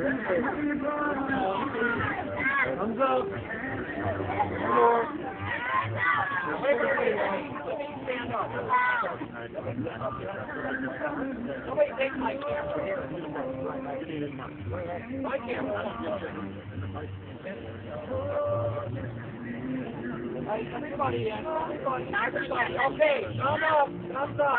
Thumbs up. Four. Okay. Come up. Come up.